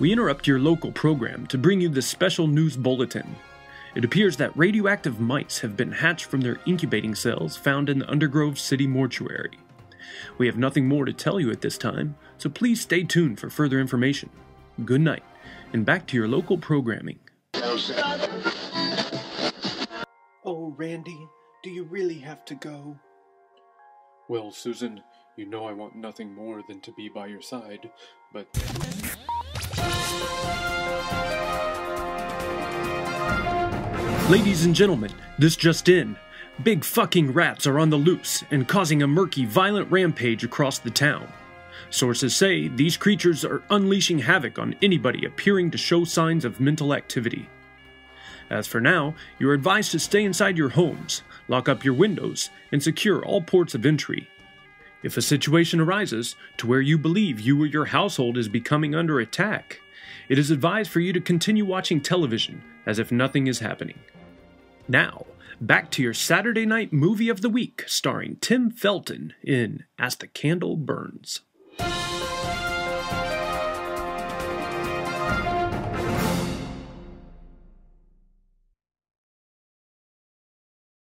We interrupt your local program to bring you this special news bulletin. It appears that radioactive mice have been hatched from their incubating cells found in the Undergrove City mortuary. We have nothing more to tell you at this time, so please stay tuned for further information. Good night, and back to your local programming. Oh, Randy, do you really have to go? Well, Susan, you know I want nothing more than to be by your side, but. Ladies and gentlemen, this just in. Big fucking rats are on the loose and causing a murky, violent rampage across the town. Sources say these creatures are unleashing havoc on anybody appearing to show signs of mental activity. As for now, you are advised to stay inside your homes, lock up your windows, and secure all ports of entry. If a situation arises to where you believe you or your household is becoming under attack, it is advised for you to continue watching television as if nothing is happening. Now, back to your Saturday night movie of the week starring Tim Felton in As the Candle Burns.